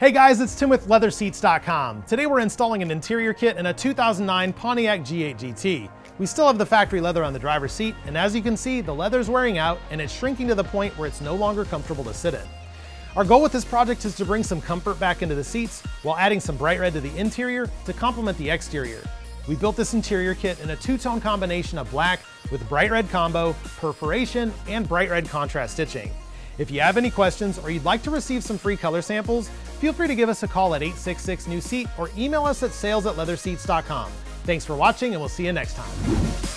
Hey guys, it's Tim with LeatherSeats.com. Today we're installing an interior kit in a 2009 Pontiac G8 GT. We still have the factory leather on the driver's seat, and as you can see, the leather's wearing out and it's shrinking to the point where it's no longer comfortable to sit in. Our goal with this project is to bring some comfort back into the seats while adding some bright red to the interior to complement the exterior. We built this interior kit in a two-tone combination of black with bright red combo, perforation, and bright red contrast stitching. If you have any questions or you'd like to receive some free color samples, feel free to give us a call at 866 new seat or email us at sales at leatherseats.com. Thanks for watching and we'll see you next time.